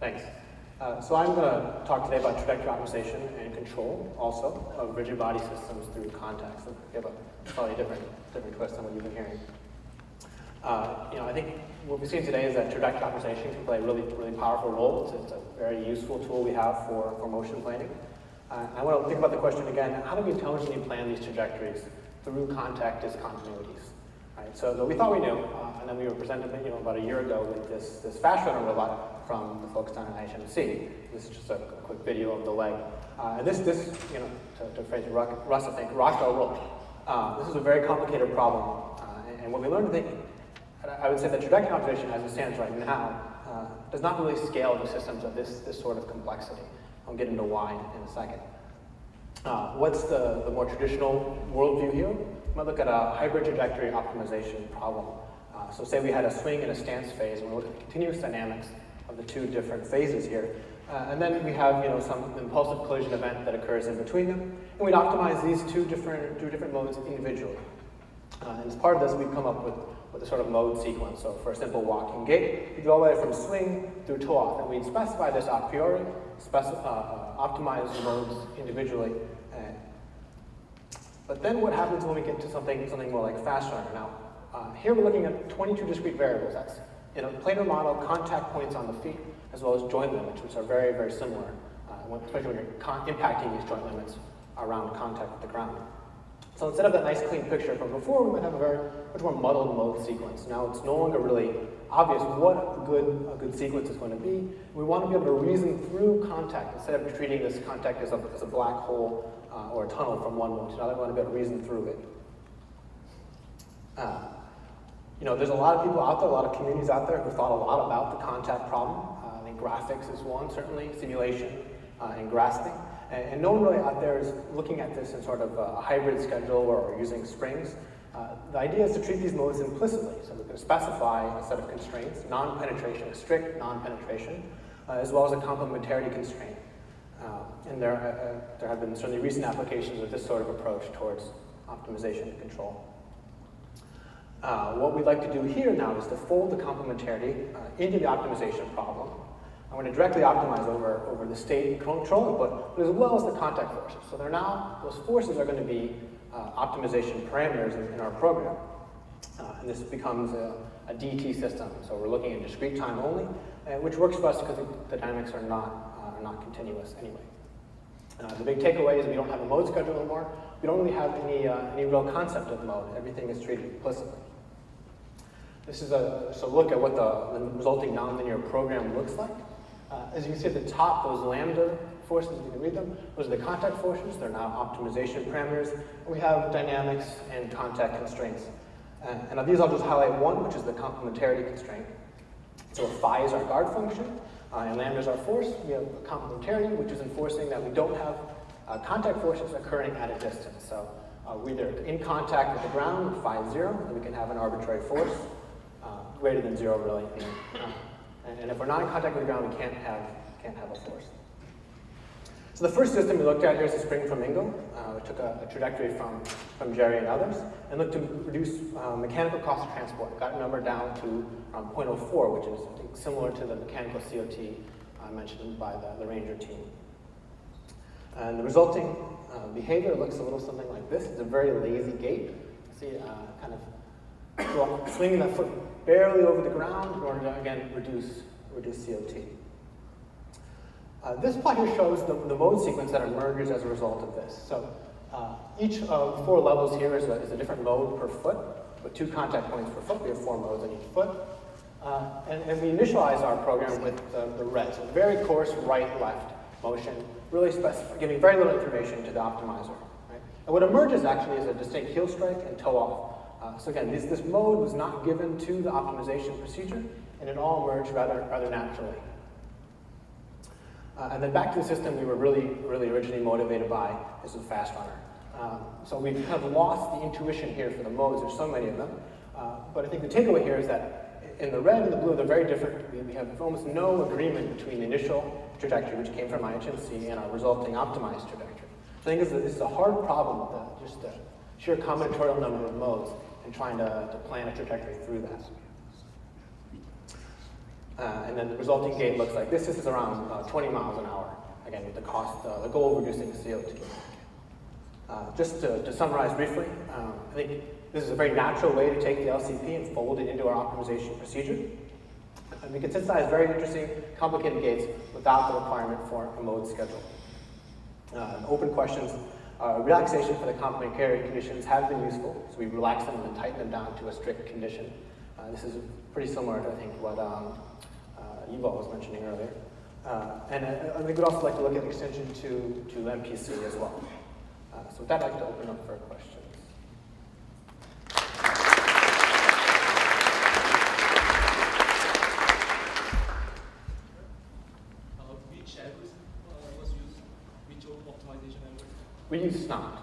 Thanks. Uh, so I'm going to talk today about trajectory optimization and control also of rigid body systems through contact. So we have a slightly different, different twist than what you've been hearing. Uh, you know, I think what we've seen today is that trajectory optimization can play a really, really powerful role. It's, it's a very useful tool we have for, for motion planning. Uh, I want to think about the question again, how do we intelligently plan these trajectories through contact discontinuities? Right, so we thought we knew, uh, and then we were presented you know, about a year ago with this, this fast runner robot from the folks down at IHMC. This is just a, quick video of the leg. Uh, and this, this, you know, to, to phrase Russ, I think, rocked our world. Uh, this is a very complicated problem. Uh, and, and what we learned, think, I would say the trajectory optimization as it stands right now uh, does not really scale to systems of this, this sort of complexity. I'll get into why in a second. Uh, what's the, the more traditional worldview here? We might look at a hybrid trajectory optimization problem. Uh, so say we had a swing and a stance phase, and we look at continuous dynamics of the two different phases here. Uh, and then we have you know, some impulsive collision event that occurs in between them, and we'd optimize these two different, two different modes individually. Uh, and as part of this, we've come up with, with a sort of mode sequence. So for a simple walking gait, we go all the way from swing through toe off, and we'd specify this a priori, uh, uh, optimize the modes individually. but then what happens when we get to something, something more like fast runner? Now, uh, here we're looking at 22 discrete variables. That's in a planar model, contact points on the feet, as well as joint limits, which are very, very similar, uh, especially when you're impacting these joint limits around contact with the ground. So instead of that nice clean picture from before, we might have a very much more muddled mode sequence. Now it's no longer really obvious what a good, a good sequence is going to be. We want to be able to reason through contact instead of treating this contact as a, as a black hole uh, or a tunnel from one mode to another. We want to be able to reason through it. Uh, you know, there's a lot of people out there, a lot of communities out there who thought a lot about the contact problem. Uh, I think graphics is one, certainly, simulation uh, and grasping. And, and, no one really out there is looking at this in sort of a hybrid schedule or using springs. Uh, the idea is to treat these modes implicitly. So we can specify a set of constraints, non-penetration, strict non-penetration, uh, as well as a complementarity constraint. Uh, and there, uh, there have been certainly recent applications of this sort of approach towards optimization and control. Uh, what we'd like to do here now is to fold the complementarity uh, into the optimization problem. I'm going to directly optimize over, over the state and control input, but as well as the contact forces. So they're now, those forces are going to be uh, optimization parameters in, in our program. Uh, and this becomes a, a, DT system. So we're looking at discrete time only, uh, which works for us because the, dynamics are not, uh, are not continuous anyway. the big takeaway is we don't have a mode schedule anymore. We don't really have any, any real concept of mode. Everything is treated implicitly. This is a, just a look at what the, the resulting nonlinear program looks like. Uh, as you can see at the top, those lambda forces, you can read them, those are the contact forces. They're now optimization parameters. We have dynamics and contact constraints. And, and of these, I'll just highlight one, which is the complementarity constraint. So phi is our guard function, uh, and lambda is our force. We have a complementarity, which is enforcing that we don't have uh, contact forces occurring at a distance. So uh, we're either in contact with the ground, phi is zero, and we can have an arbitrary force greater than zero, really. And, and if we're not in contact with the ground, we can't have, can't have a force. So the first system we looked at here is the spring flamingo. Uh, we took a, a, trajectory from, from Jerry and others and looked to reduce uh, mechanical cost of transport. Got a number down to um, 0.04, which is think, similar to the mechanical COT uh, mentioned by the, the Ranger team. And the resulting uh, behavior looks a little something like this. It's a very lazy gait. See, uh, kind of swinging that foot barely over the ground in order to, again, reduce, reduce COT. Uh, this plot here shows the, the mode sequence that emerges as a result of this. So uh, each of four levels here is a, is a different mode per foot, with two contact points per foot. We have four modes on each foot. Uh, and, and, we initialize our program with the, the red, so very coarse right-left motion, really giving very little information to the optimizer. Right? And what emerges actually is a distinct heel strike and toe off. Uh, so again, this, this mode was not given to the optimization procedure, and it all emerged rather, rather naturally. Uh, and then back to the system we were really, really originally motivated by is the fast runner. Um, so we've kind of lost the intuition here for the modes. There's so many of them. Uh, but I think the takeaway here is that in the red and the blue, they're very different. We, we have almost no agreement between the initial trajectory, which came from IHMC, and our resulting optimized trajectory. So I think this is a, hard problem, the, just the sheer combinatorial number of modes and trying to, to plan a trajectory through that. Uh, and then the resulting gait looks like this. This is around uh, 20 miles an hour. Again, with the cost, uh, the goal of reducing COT. Uh, just to, to, summarize briefly, um, I think this is a very natural way to take the LCP and fold it into our optimization procedure. And we can synthesize very interesting, complicated gaits without the requirement for a mode schedule. Uh, open questions. Uh, relaxation for the complementary conditions have been useful, so we relax them and tighten them down to a strict condition. Uh, this is pretty similar to, I think, what um, uh, Yuval was mentioning earlier. Uh, and uh, we would also like to look at extension to, to MPC as well. Uh, so with that, I'd like to open up for questions. We use SNOPT.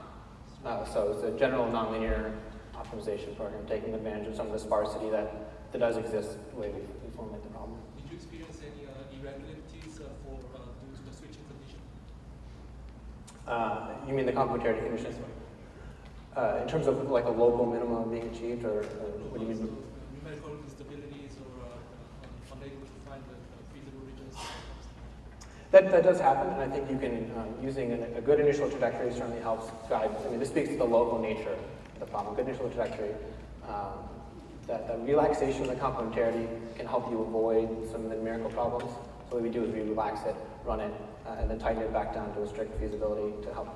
Uh, so it's a general nonlinear optimization program, taking advantage of some of the sparsity that, that does exist the way we, we formulate the problem. Did you experience any uh, irregularities uh, for uh, the switching condition? Uh, you mean the complementarity conditions? Uh, in terms of like a local minimum being achieved, or, what do you mean? Numerical instabilities or uh, unable to find the feasible regions? That, that does happen, and I think you can, um, using a, a, good initial trajectory certainly helps guide. I mean, this speaks to the local nature of the problem. Good initial trajectory, um, that the relaxation of the complementarity can help you avoid some of the numerical problems. So what we do is we relax it, run it, uh, and then tighten it back down to a strict feasibility to help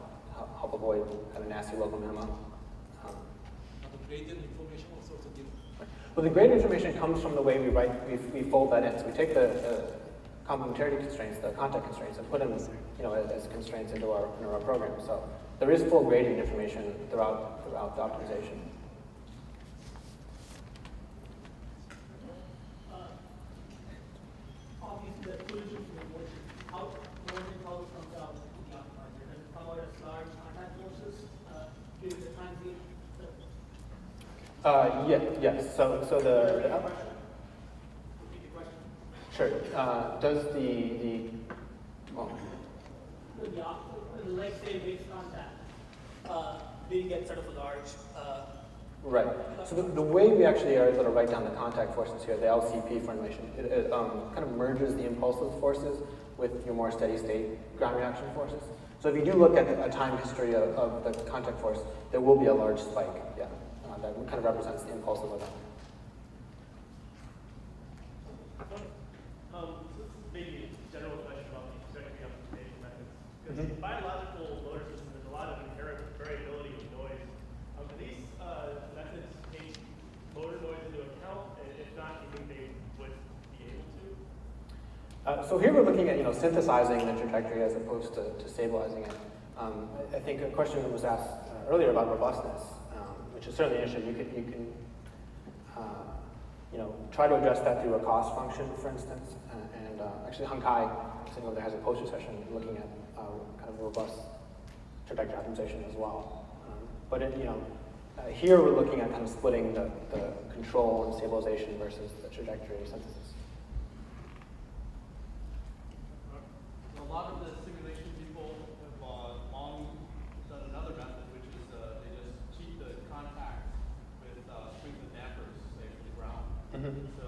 help avoid kind of nasty local minima. Um, the gradient information also Well, the gradient information comes from the way we write, we, we fold that in. So we take the, the complementarity constraints, the contact constraints, and put them you know, as, as, constraints into our, into our program. So there is full gradient information throughout, throughout the optimization. Uh, yeah, yes. So, so the, the Sure. Uh, does the, the, well, like say based on that, uh, we get sort of a large. Uh, right. So the, the way we actually are able to write down the contact forces here, the LCP formulation, it, it um, kind of merges the impulsive forces with your more steady state ground reaction forces. So if you do look at a time history of, of the contact force, there will be a large spike, yeah, uh, that kind of represents the impulsive event. Mm-hmm. Biological motor systems, there's a lot of inherent variability of noise. Um, are these uh, methods take motor noise into account? And if not, do you think they would be able to? Uh, so here we're looking at you know synthesizing the trajectory as opposed to, to stabilizing it. Um, I think a question was asked uh, earlier about robustness, um, which is certainly an issue. You can, you can uh, you know, try to address that through a cost function, for instance. Uh, and uh, actually, Hongkai, over there, has a poster session looking at uh, kind of robust trajectory optimization as well. Um, but it, you know, uh, here we're looking at kind of splitting the, the control and stabilization versus the trajectory synthesis. A lot of the simulation people have uh, long done another method, which is uh, they just cheat the contacts with uh, springs and dampers, say, from the ground. Mm -hmm.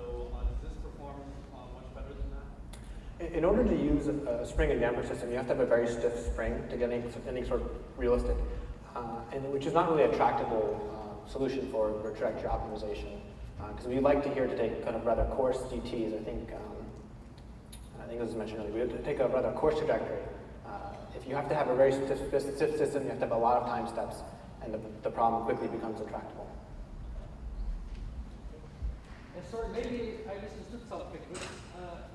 In order to use a, spring and damper system, you have to have a very stiff spring to get any, any sort of realistic, uh, and which is not really a tractable uh, solution for trajectory optimization. Because uh, we like to here to take kind of rather coarse DTs. I think um, I think this was mentioned earlier. We have to take a rather coarse trajectory. Uh, if you have to have a very stiff, stiff, system, you have to have a lot of time steps, and the, the problem quickly becomes intractable. Sorry, maybe I misunderstood something. But, uh,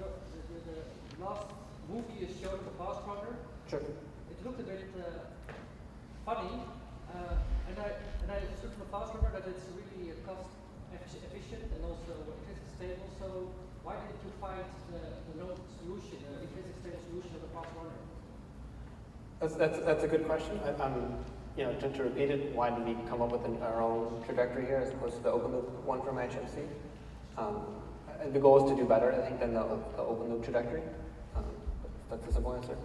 last movie is showing the fast runner. Sure. It looked a bit uh, funny, uh, and I and I understood from the fast runner that it's really cost efficient and also intrinsic stable. So why didn't you find the, the node solution, the intrinsic stable solution of the fast runner? That's that's that's a good question. I, am you know, to, to, repeat it, why did we come up with an, our own trajectory here as opposed to the open loop one from HMC? Um, the goal is to do better, I think, than the, the open loop trajectory. Um, that's the simple answer.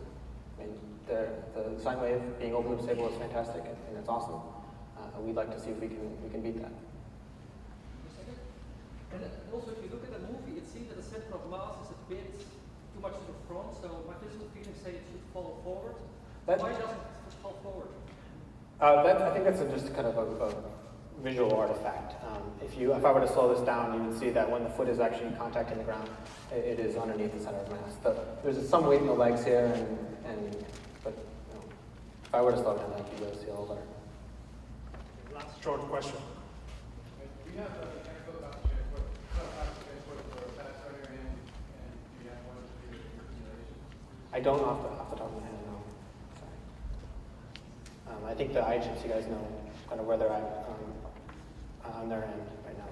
I mean, the, the sine wave being open loop stable is fantastic and, and it's awesome. Uh, we'd like to see if we can we can beat that. And uh, also, if you look at the movie, it seems that the center of mass is a bit too much to the front, so my physical feeling say it should fall forward. Why doesn't it fall forward? Uh, that, I think that's a, just kind of a, a visual artifact. Um, if you, if I were to slow this down, you would see that when the foot is actually contacting the ground, it, it is underneath the center of mass. The, there's some weight in the legs here, and, and but you know, if I were to slow it down, I could be able to see a little better. Last short question. Do you have an anecdote about the transport, about the transport for fast starter and, and do you have one to do with simulation? I don't off the, off the top of my head, no. Sorry. Um, I think the IHMC guys know kind of where they're at um, on their end right now.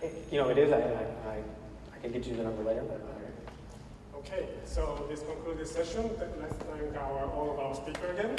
But you know, it is. I, I, I, can get you the number later, but. Uh, Okay, so this concludes this session. Let's thank our, all of our speakers again.